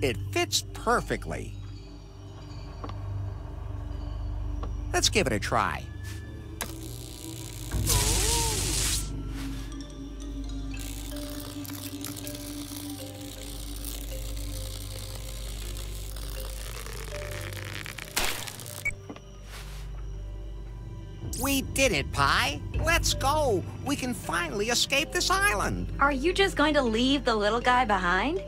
It fits perfectly. Let's give it a try. We did it, Pi. Let's go. We can finally escape this island. Are you just going to leave the little guy behind?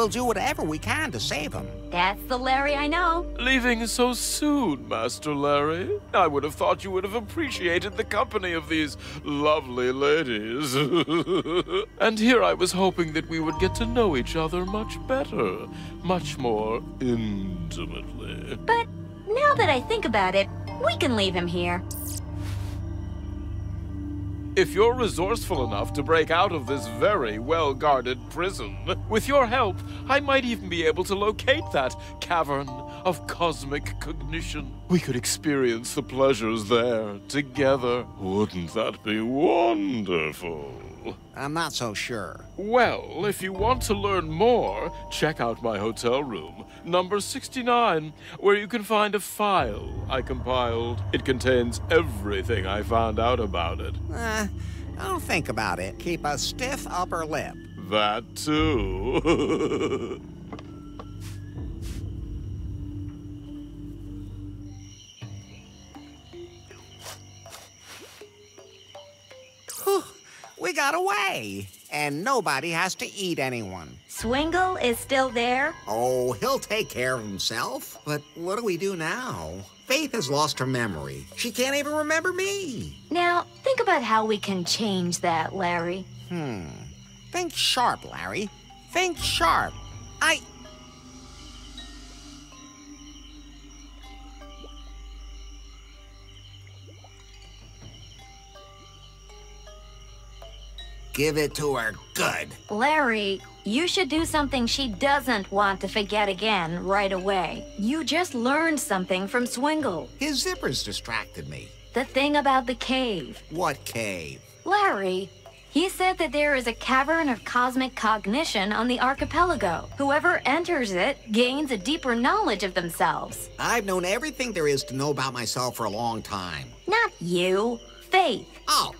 We'll do whatever we can to save him. That's the Larry I know. Leaving so soon, Master Larry? I would have thought you would have appreciated the company of these lovely ladies. and here I was hoping that we would get to know each other much better, much more intimately. But now that I think about it, we can leave him here. If you're resourceful enough to break out of this very well-guarded prison, with your help, I might even be able to locate that cavern of cosmic cognition. We could experience the pleasures there together. Wouldn't that be wonderful? I'm not so sure. Well, if you want to learn more, check out my hotel room, number 69, where you can find a file I compiled. It contains everything I found out about it. Eh, don't think about it. Keep a stiff upper lip. That too. Whew, we got away. And nobody has to eat anyone. Swingle is still there? Oh, he'll take care of himself. But what do we do now? Faith has lost her memory. She can't even remember me. Now, think about how we can change that, Larry. Hmm. Think sharp, Larry. Think sharp. I. Give it to her good. Larry, you should do something she doesn't want to forget again right away. You just learned something from Swingle. His zippers distracted me. The thing about the cave. What cave? Larry, he said that there is a cavern of cosmic cognition on the archipelago. Whoever enters it gains a deeper knowledge of themselves. I've known everything there is to know about myself for a long time. Not you, Faith. Oh,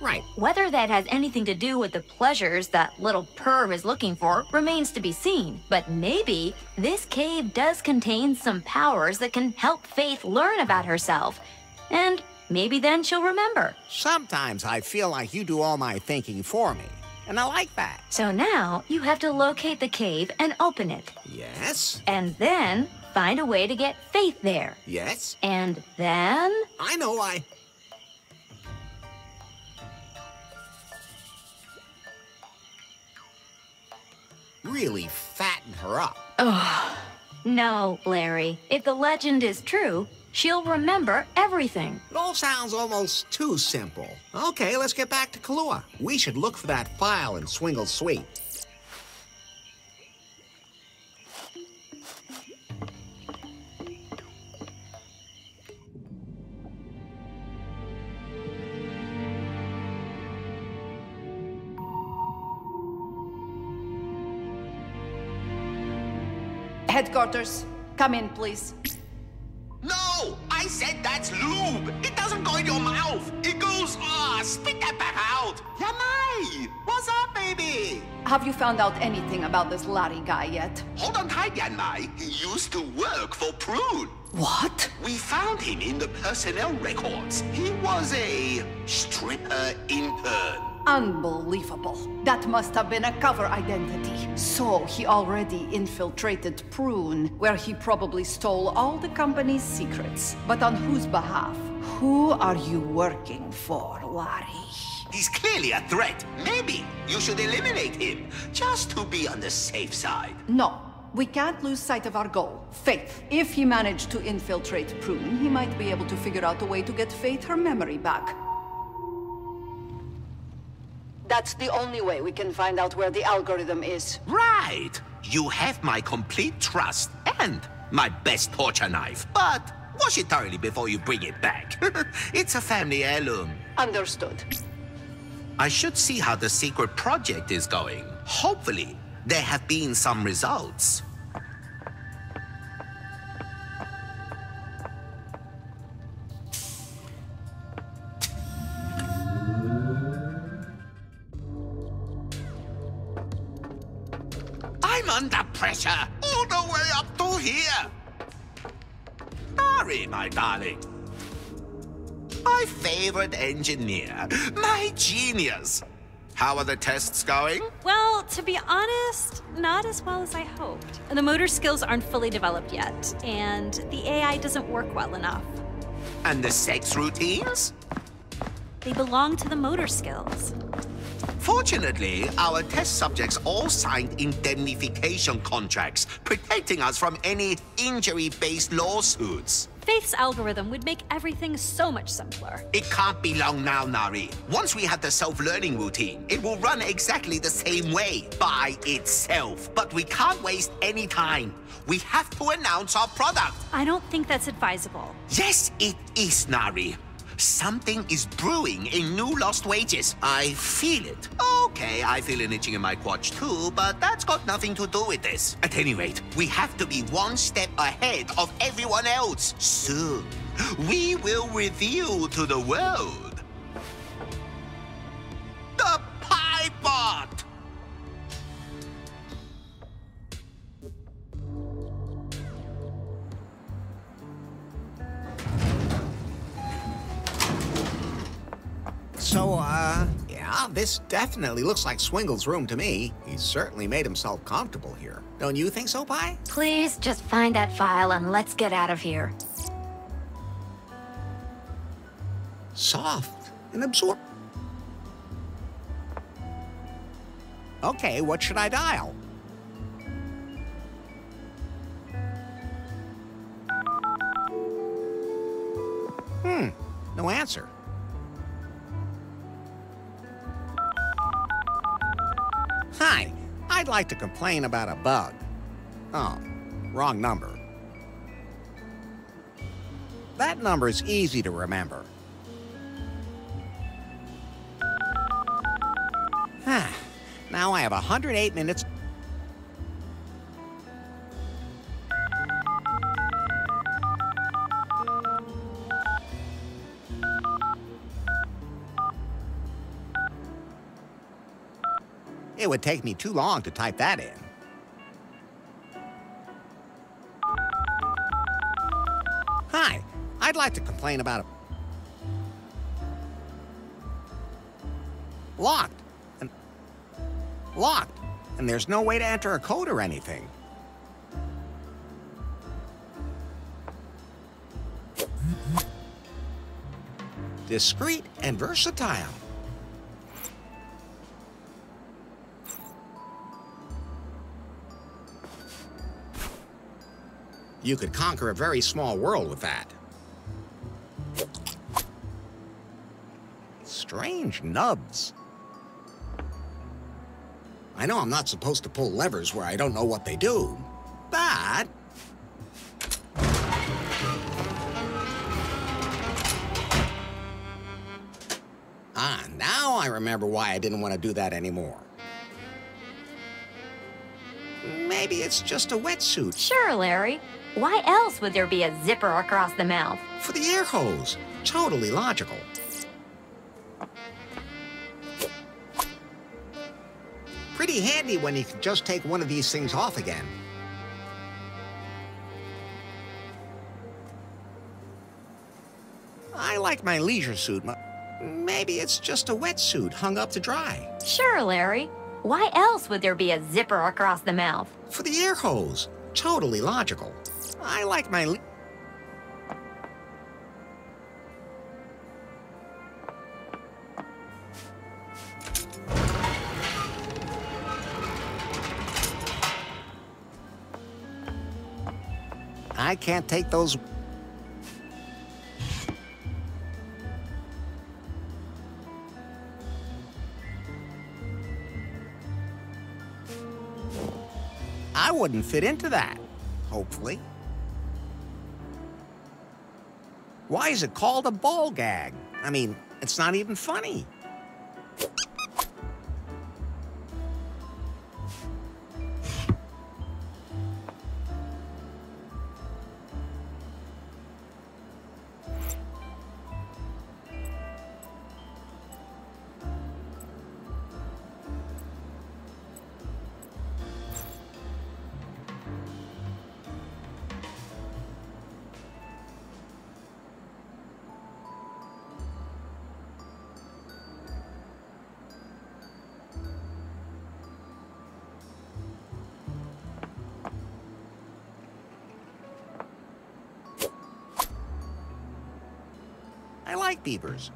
right. Whether that has anything to do with the pleasures that little perv is looking for remains to be seen. But maybe this cave does contain some powers that can help Faith learn about herself. And maybe then she'll remember. Sometimes I feel like you do all my thinking for me, and I like that. So now you have to locate the cave and open it. Yes? And then find a way to get Faith there. Yes? And then. I know I. Really fatten her up. Ugh. No, Larry. If the legend is true, she'll remember everything. It all sounds almost too simple. Okay, let's get back to Kalau'a. We should look for that file in Swingle Suite. Headquarters, come in, please. No! I said that's lube! It doesn't go in your mouth! It goes, ah, spit that back out! Yamai! What's up, baby? Have you found out anything about this Larry guy yet? Hold on tight, Yanmai. He used to work for Prune. What? We found him in the personnel records. He was a stripper intern. Unbelievable. That must have been a cover identity. So he already infiltrated Prune, where he probably stole all the company's secrets. But on whose behalf? Who are you working for, Larry? He's clearly a threat. Maybe you should eliminate him, just to be on the safe side. No. We can't lose sight of our goal, Faith. If he managed to infiltrate Prune, he might be able to figure out a way to get Faith her memory back. That's the only way we can find out where the algorithm is. Right! You have my complete trust and my best torture knife. But wash it thoroughly before you bring it back. it's a family heirloom. Understood. I should see how the secret project is going. Hopefully, there have been some results. My favorite engineer, my genius. How are the tests going? Well, to be honest, not as well as I hoped. The motor skills aren't fully developed yet, and the AI doesn't work well enough. And the sex routines? They belong to the motor skills. Fortunately, our test subjects all signed indemnification contracts, protecting us from any injury-based lawsuits. Faith's algorithm would make everything so much simpler. It can't be long now, Nari. Once we have the self-learning routine, it will run exactly the same way, by itself. But we can't waste any time. We have to announce our product. I don't think that's advisable. Yes, it is, Nari. Something is brewing in New Lost Wages. I feel it. Okay, I feel an itching in my quads too, but that's got nothing to do with this. At any rate, we have to be one step ahead of everyone else. Soon, we will reveal to the world the Pie So, uh, yeah, this definitely looks like Swingle's room to me. He's certainly made himself comfortable here. Don't you think so, Pi? Please just find that file and let's get out of here. Soft and absorb. Okay, what should I dial? Hmm, no answer. I'd like to complain about a bug. Oh, wrong number. That number is easy to remember. now I have 108 minutes. It would take me too long to type that in. Hi, I'd like to complain about a... Locked. And... Locked. And there's no way to enter a code or anything. Discreet and versatile. You could conquer a very small world with that. Strange nubs. I know I'm not supposed to pull levers where I don't know what they do, but... Ah, now I remember why I didn't want to do that anymore. Maybe it's just a wetsuit. Sure, Larry. Why else would there be a zipper across the mouth? For the air hose. Totally logical. Pretty handy when you can just take one of these things off again. I like my leisure suit. Maybe it's just a wetsuit hung up to dry. Sure, Larry. Why else would there be a zipper across the mouth? For the air hose. Totally logical. I like my... I can't take those... I wouldn't fit into that, hopefully. Why is it called a ball gag? I mean, It's not even funny. Beavers.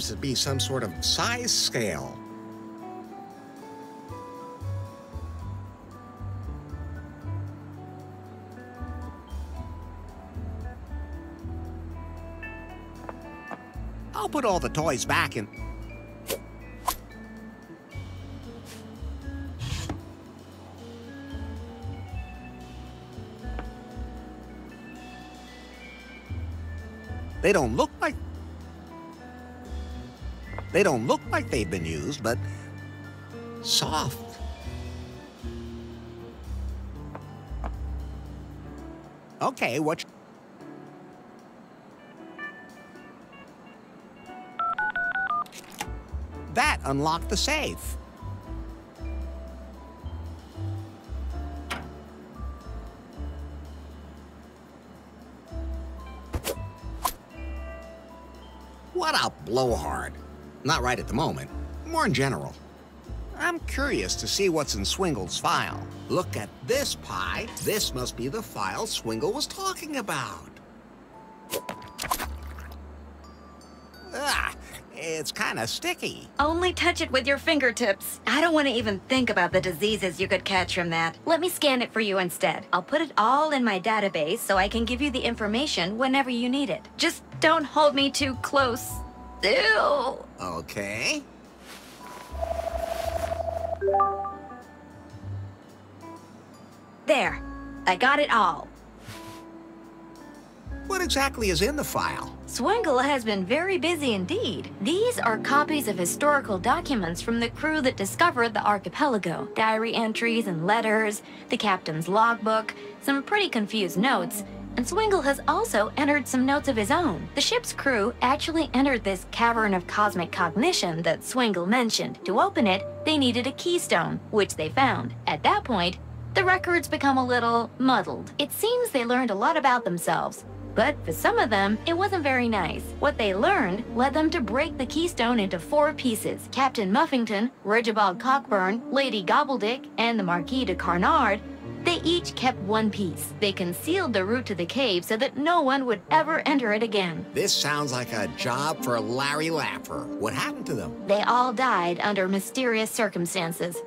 Seems to be some sort of size scale. I'll put all the toys back in... They don't look like... They don't look like they've been used, but soft. Okay, what... That unlocked the safe. What a blowhard. Not right at the moment, more in general. I'm curious to see what's in Swingle's file. Look at this pie. This must be the file Swingle was talking about. Ah, it's kind of sticky. Only touch it with your fingertips. I don't want to even think about the diseases you could catch from that. Let me scan it for you instead. I'll put it all in my database so I can give you the information whenever you need it. Just don't hold me too close. Ew. Okay. There. I got it all. What exactly is in the file? Swingle has been very busy indeed. These are copies of historical documents from the crew that discovered the archipelago. Diary entries and letters, the captain's logbook, some pretty confused notes, and Swingle has also entered some notes of his own. The ship's crew actually entered this cavern of cosmic cognition that Swingle mentioned. To open it, they needed a keystone, which they found. At that point, the records become a little muddled. It seems they learned a lot about themselves, but for some of them, it wasn't very nice. What they learned led them to break the keystone into four pieces. Captain Muffington, Regibald Cockburn, Lady Gobbledick, and the Marquis de Carnard they each kept one piece. They concealed the route to the cave so that no one would ever enter it again. This sounds like a job for Larry Laffer. What happened to them? They all died under mysterious circumstances.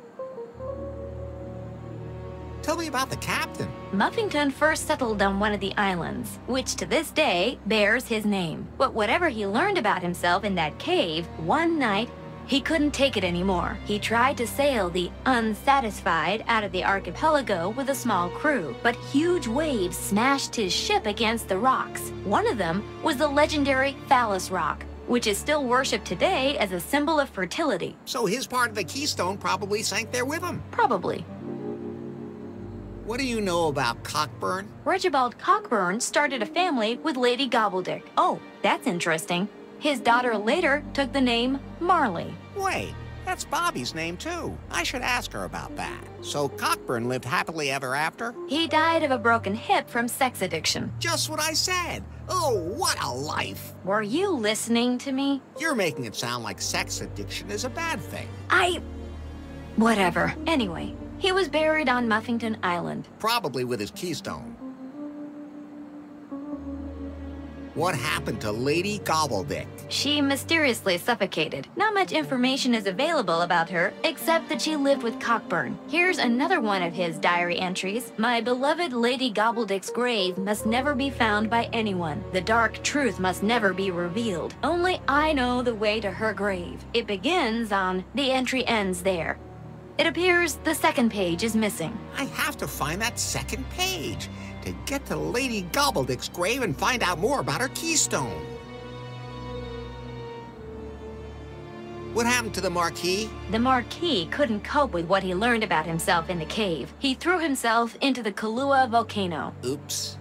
Tell me about the captain. Muffington first settled on one of the islands, which to this day bears his name. But whatever he learned about himself in that cave, one night he couldn't take it anymore. He tried to sail the Unsatisfied out of the archipelago with a small crew, but huge waves smashed his ship against the rocks. One of them was the legendary Phallus Rock, which is still worshipped today as a symbol of fertility. So his part of the keystone probably sank there with him. Probably. What do you know about Cockburn? Regibald Cockburn started a family with Lady Gobbledick. Oh, that's interesting. His daughter later took the name Marley. Wait, That's Bobby's name, too. I should ask her about that. So Cockburn lived happily ever after? He died of a broken hip from sex addiction. Just what I said. Oh, what a life. Were you listening to me? You're making it sound like sex addiction is a bad thing. I... Whatever. Anyway, he was buried on Muffington Island. Probably with his keystone. What happened to Lady Gobbledick? She mysteriously suffocated. Not much information is available about her, except that she lived with Cockburn. Here's another one of his diary entries. My beloved Lady Gobbledick's grave must never be found by anyone. The dark truth must never be revealed. Only I know the way to her grave. It begins on, the entry ends there. It appears the second page is missing. I have to find that second page to get to Lady Gobbledick's grave and find out more about her keystone. What happened to the Marquis? The Marquis couldn't cope with what he learned about himself in the cave. He threw himself into the Kalau'a volcano. Oops.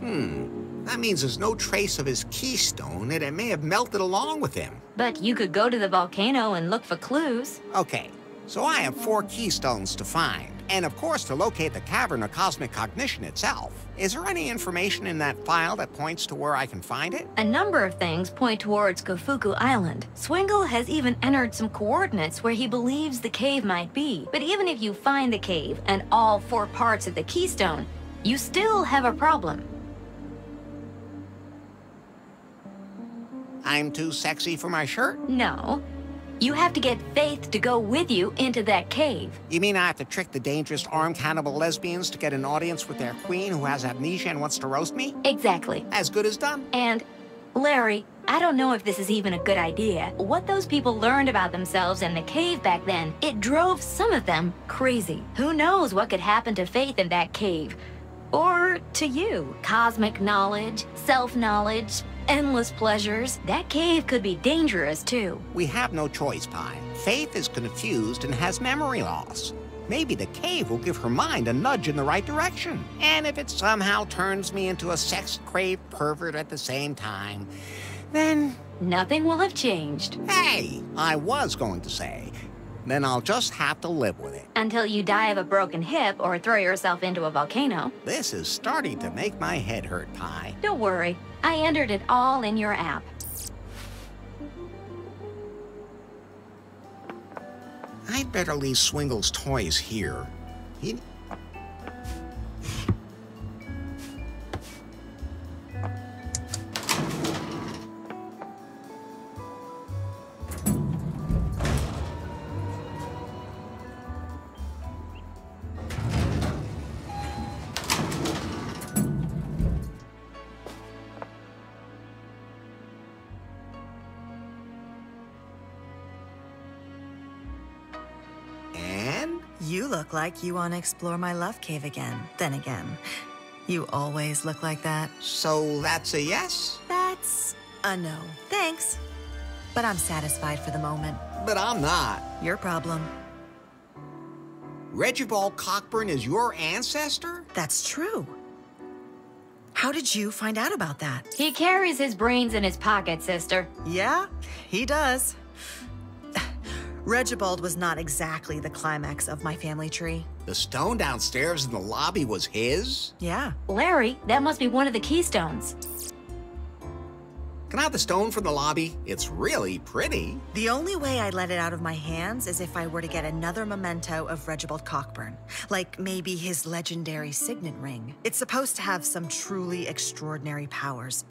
Hmm. That means there's no trace of his keystone, and it may have melted along with him. But you could go to the volcano and look for clues. Okay, so I have four keystones to find, and of course to locate the Cavern of Cosmic Cognition itself. Is there any information in that file that points to where I can find it? A number of things point towards Kofuku Island. Swingle has even entered some coordinates where he believes the cave might be. But even if you find the cave and all four parts of the keystone, you still have a problem. I'm too sexy for my shirt? No. You have to get Faith to go with you into that cave. You mean I have to trick the dangerous armed cannibal lesbians to get an audience with their queen who has amnesia and wants to roast me? Exactly. As good as done. And, Larry, I don't know if this is even a good idea. What those people learned about themselves in the cave back then, it drove some of them crazy. Who knows what could happen to Faith in that cave? Or to you. Cosmic knowledge, self-knowledge, endless pleasures. That cave could be dangerous, too. We have no choice, Pi. Faith is confused and has memory loss. Maybe the cave will give her mind a nudge in the right direction. And if it somehow turns me into a sex-craved pervert at the same time, then... Nothing will have changed. Hey, I was going to say, then I'll just have to live with it. Until you die of a broken hip or throw yourself into a volcano. This is starting to make my head hurt, Pi. Don't worry. I entered it all in your app. I'd better leave Swingle's toys here. He... look like you want to explore my love cave again. Then again, you always look like that. So that's a yes? That's a no. Thanks. But I'm satisfied for the moment. But I'm not. Your problem. Regibald Cockburn is your ancestor? That's true. How did you find out about that? He carries his brains in his pocket, sister. Yeah, he does. Regibald was not exactly the climax of my family tree. The stone downstairs in the lobby was his? Yeah. Larry, that must be one of the keystones. Can I have the stone from the lobby? It's really pretty. The only way I'd let it out of my hands is if I were to get another memento of Regibald Cockburn. Like maybe his legendary signet ring. It's supposed to have some truly extraordinary powers.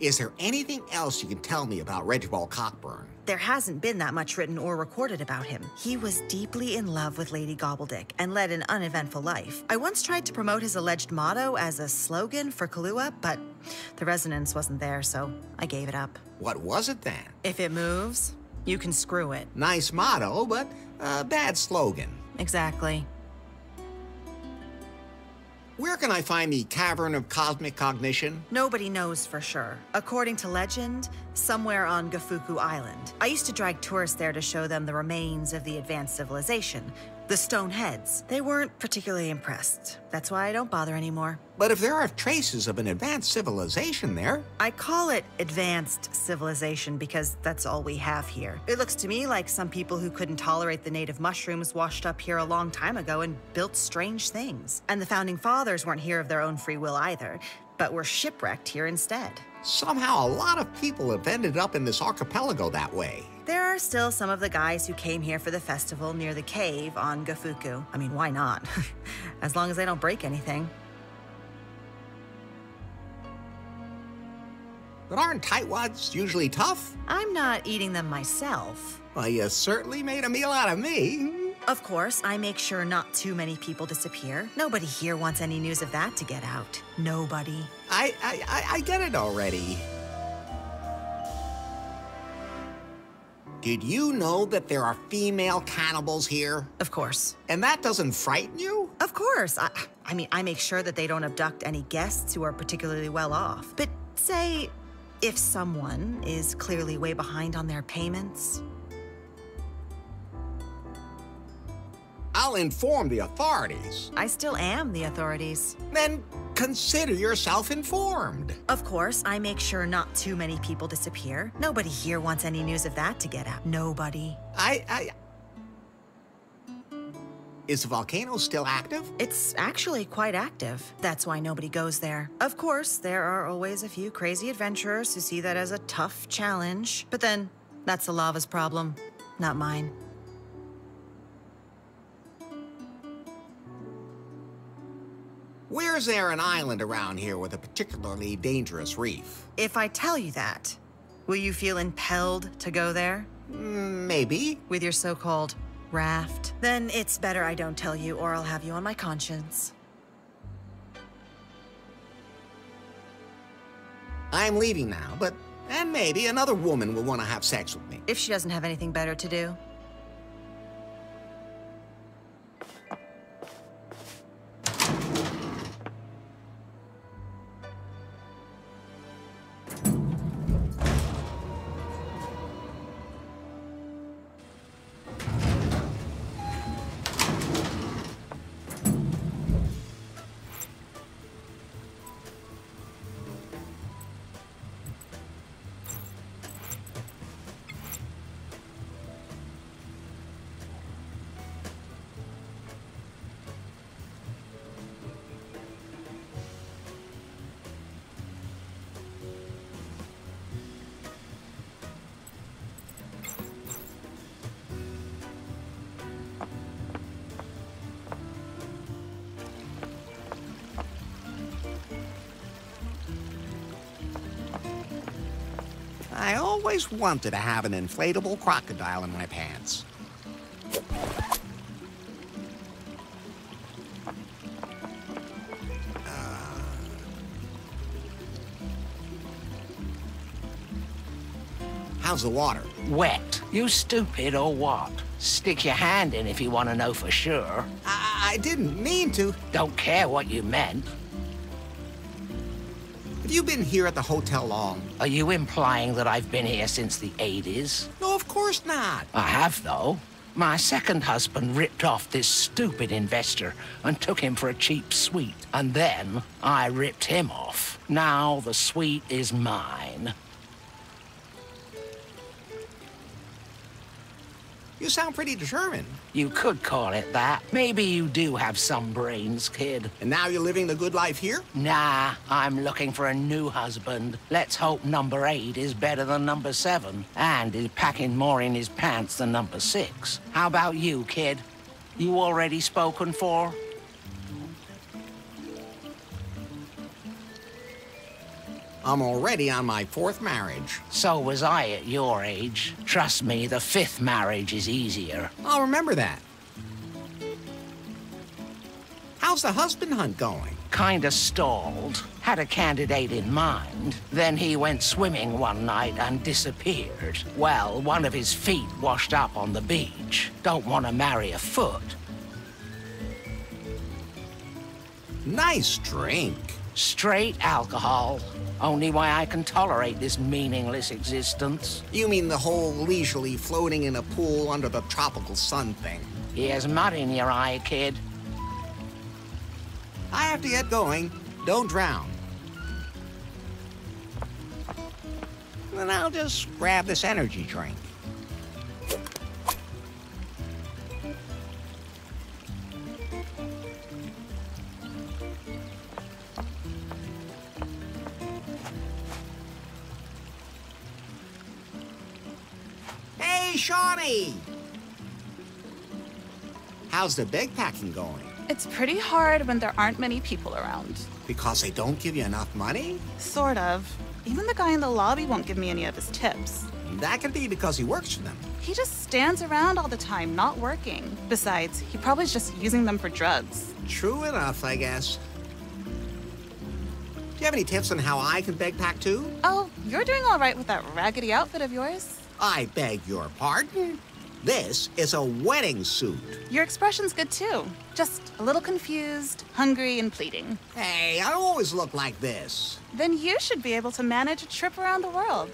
Is there anything else you can tell me about Regibald Cockburn? There hasn't been that much written or recorded about him. He was deeply in love with Lady Gobbledick and led an uneventful life. I once tried to promote his alleged motto as a slogan for Kalau'a, but the resonance wasn't there, so I gave it up. What was it then? If it moves, you can screw it. Nice motto, but a bad slogan. Exactly. Where can I find the Cavern of Cosmic Cognition? Nobody knows for sure. According to legend, somewhere on Gafuku Island. I used to drag tourists there to show them the remains of the advanced civilization, the stone heads. They weren't particularly impressed. That's why I don't bother anymore. But if there are traces of an advanced civilization there, I call it advanced civilization because that's all we have here. It looks to me like some people who couldn't tolerate the native mushrooms washed up here a long time ago and built strange things. And the founding fathers weren't here of their own free will either, but were shipwrecked here instead. somehow a lot of people have ended up in this archipelago that way. There are still some of the guys who came here for the festival near the cave on Gafuku. I mean, why not? as long as they don't break anything. But aren't tightwads usually tough? I'm not eating them myself. Well, you certainly made a meal out of me. Of course, I make sure not too many people disappear. Nobody here wants any news of that to get out. Nobody. I, I, I, I get it already. Did you know that there are female cannibals here? Of course. And that doesn't frighten you? Of course. I, I mean, I make sure that they don't abduct any guests who are particularly well off. But say, if someone is clearly way behind on their payments, I'll inform the authorities. I still am the authorities. Then consider yourself informed. Of course, I make sure not too many people disappear. Nobody here wants any news of that to get out. Nobody. I, I. Is the volcano still active? It's actually quite active. That's why nobody goes there. Of course, there are always a few crazy adventurers who see that as a tough challenge. But then, that's the lava's problem, not mine. Where's there an island around here with a particularly dangerous reef? If I tell you that, will you feel impelled to go there? Mm, Maybe. With your so called raft? Then it's better I don't tell you, or I'll have you on my conscience. I'm leaving now, but. And maybe another woman will want to have sex with me. If she doesn't have anything better to do. I always wanted to have an inflatable crocodile in my pants. Uh. How's the water? Wet. You stupid or what? Stick your hand in if you want to know for sure. I, I didn't mean to. Don't care what you meant. You been here at the hotel long? Are you implying that I've been here since the 80s? No, of course not. I have, though. My second husband ripped off this stupid investor and took him for a cheap suite. And then I ripped him off. Now the suite is mine. You sound pretty determined. You could call it that. Maybe you do have some brains, kid. And now you're living the good life here? Nah, I'm looking for a new husband. Let's hope number eight is better than number seven, and is packing more in his pants than number six. How about you, kid? You already spoken for? I'm already on my fourth marriage. So was I at your age. Trust me, the fifth marriage is easier. I'll remember that. How's the husband hunt going? Kinda stalled. Had a candidate in mind. Then he went swimming one night and disappeared. Well, one of his feet washed up on the beach. Don't want to marry a foot. Nice drink. Straight alcohol. Only way I can tolerate this meaningless existence. You mean the whole leisurely floating in a pool under the tropical sun thing? Here's mud in your eye, kid. I have to get going. Don't drown. Then I'll just grab this energy drink. Shawnee! How's the big packing going? It's pretty hard when there aren't many people around. Because they don't give you enough money? Sort of. Even the guy in the lobby won't give me any of his tips. That could be because he works for them. He just stands around all the time, not working. Besides, he probably's just using them for drugs. True enough, I guess. Do you have any tips on how I can beg pack too? Oh, you're doing all right with that raggedy outfit of yours. I beg your pardon? This is a wedding suit. Your expression's good too. Just a little confused, hungry, and pleading. Hey, I always look like this. Then you should be able to manage a trip around the world.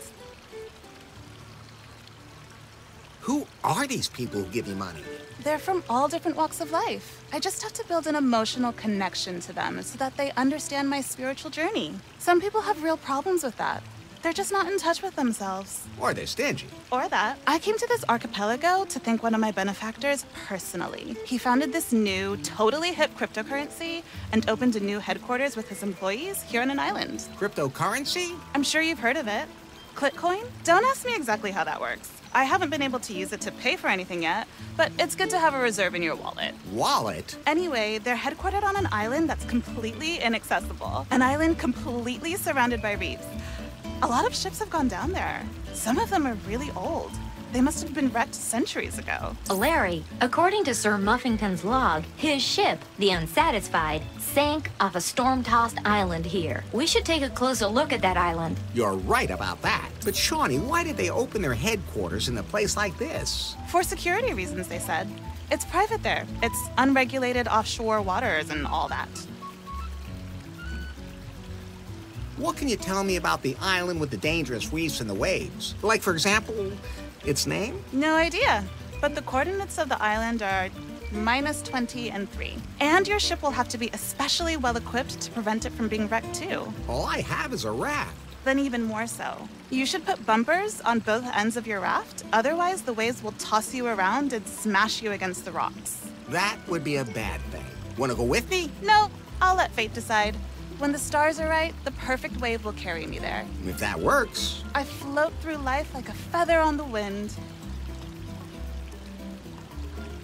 Who are these people who give you money? They're from all different walks of life. I just have to build an emotional connection to them so that they understand my spiritual journey. Some people have real problems with that. They're just not in touch with themselves. Or they're stingy. Or that. I came to this archipelago to thank one of my benefactors personally. He founded this new, totally hip cryptocurrency and opened a new headquarters with his employees here on an island. Cryptocurrency? I'm sure you've heard of it. Clitcoin? Don't ask me exactly how that works. I haven't been able to use it to pay for anything yet, but it's good to have a reserve in your wallet. Wallet? Anyway, they're headquartered on an island that's completely inaccessible. An island completely surrounded by reefs. A lot of ships have gone down there. Some of them are really old. They must have been wrecked centuries ago. Larry, according to Sir Muffington's log, his ship, the Unsatisfied, sank off a storm-tossed island here. We should take a closer look at that island. You're right about that. But Shawnee, why did they open their headquarters in a place like this? For security reasons, they said. It's private there. It's unregulated offshore waters and all that. What can you tell me about the island with the dangerous reefs and the waves? Like, for example, its name? No idea. But the coordinates of the island are minus 20 and 3. And your ship will have to be especially well equipped to prevent it from being wrecked, too. All I have is a raft. Then, even more so. You should put bumpers on both ends of your raft, otherwise, the waves will toss you around and smash you against the rocks. That would be a bad thing. Wanna go with me? No, I'll let fate decide. When the stars are right, the perfect wave will carry me there. If that works. I float through life like a feather on the wind.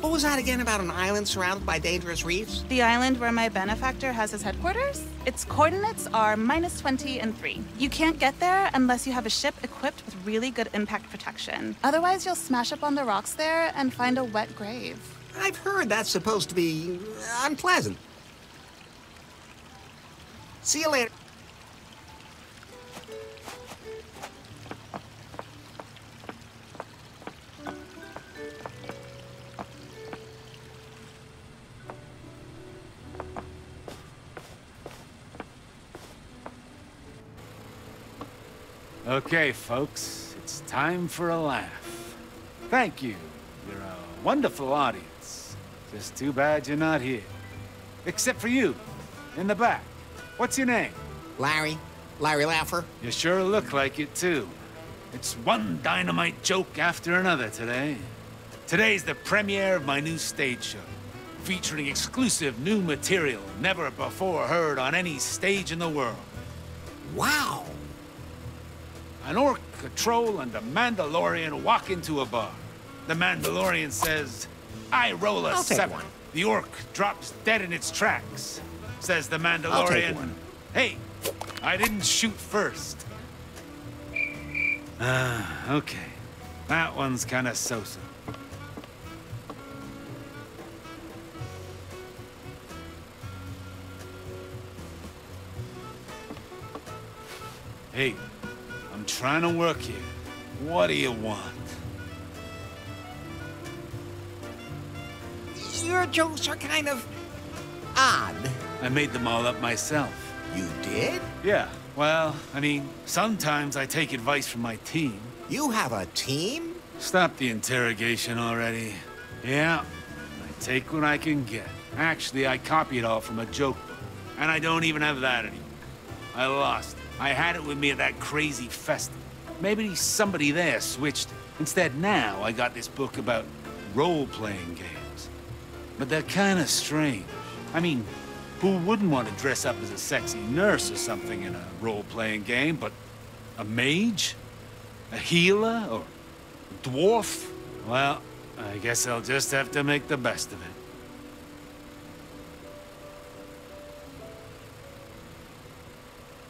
What was that again about an island surrounded by dangerous reefs? The island where my benefactor has his headquarters? Its coordinates are minus 20 and 3. You can't get there unless you have a ship equipped with really good impact protection. Otherwise, you'll smash up on the rocks there and find a wet grave. I've heard that's supposed to be unpleasant. See you later. Okay, folks, it's time for a laugh. Thank you. You're a wonderful audience. Just too bad you're not here. Except for you, in the back. What's your name? Larry. Larry Laffer. You sure look like it, too. It's one dynamite joke after another today. Today's the premiere of my new stage show, featuring exclusive new material never before heard on any stage in the world. Wow. An orc, a troll, and a Mandalorian walk into a bar. The Mandalorian says, I roll a I'll seven. The orc drops dead in its tracks. Says the I'll take Mandalorian, one. Hey, I didn't shoot first. Ah, okay. That one's kinda so-so. Hey, I'm trying to work here. What do you want? Your jokes are kind of odd. I made them all up myself. You did? Yeah, well, I mean, sometimes I take advice from my team. You have a team? Stop the interrogation already. Yeah, I take what I can get. Actually, I copied all from a joke book. And I don't even have that anymore. I lost it. I had it with me at that crazy festival. Maybe somebody there switched it. Instead, now I got this book about role-playing games. But they're kinda strange. I mean, who wouldn't want to dress up as a sexy nurse or something in a role-playing game, but a mage? A healer? Or a dwarf? Well, I guess I'll just have to make the best of it.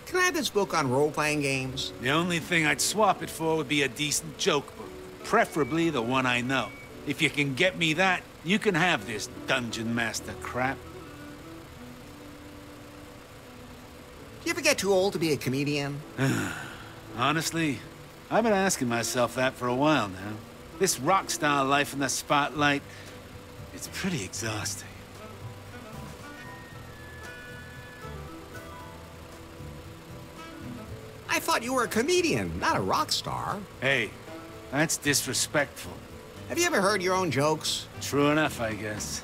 Can I have this book on role-playing games? The only thing I'd swap it for would be a decent joke book. Preferably the one I know. If you can get me that, you can have this Dungeon Master crap. You ever get too old to be a comedian? Honestly, I've been asking myself that for a while now. This rock star life in the spotlight, it's pretty exhausting. I thought you were a comedian, not a rock star. Hey, that's disrespectful. Have you ever heard your own jokes? True enough, I guess.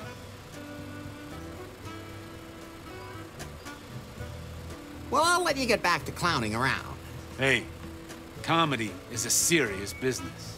Well, I'll let you get back to clowning around. Hey, comedy is a serious business.